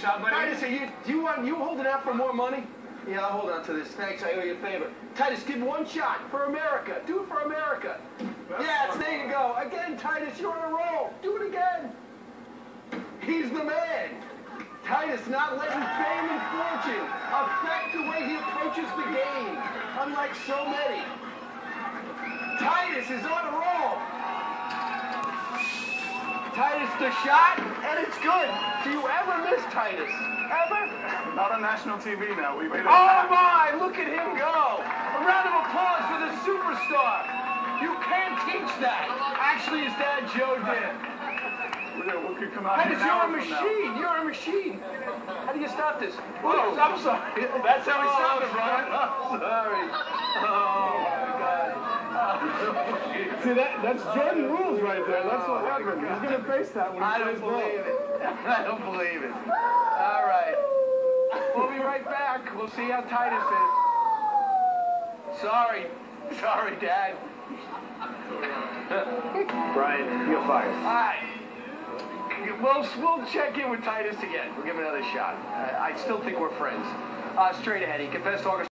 shot, buddy. Titus, are you, do you want, you holding out for more money? Yeah, I'll hold on to this. Thanks, I owe you a favor. Titus, give one shot for America. Do it for America. Yes, there you go. Again, Titus, you're on a roll. Do it again. He's the man. Titus not letting fame and fortune affect the way he approaches the game, unlike so many. Titus is on a roll. Titus the shot, and it's good. Do ever miss Titus? Ever? Not on national TV now. We made it. Oh my, look at him go. A round of applause for the superstar. You can't teach that. Actually, his dad Joe did. What could come out you're a machine. You're a machine. How do you stop this? Whoa, I'm sorry. That's how we Oh, stop it, Brian. I'm sorry. Oh my God. See that that's Jordan rules right there. That's what happened. He's gonna face that when he I don't believe it. I don't believe it. All right. We'll be right back. We'll see how Titus is. Sorry. Sorry, Dad. Brian, you're fired. All right. We'll, we'll check in with Titus again. We'll give him another shot. Uh, I still think we're friends. Uh, straight ahead, he confessed August.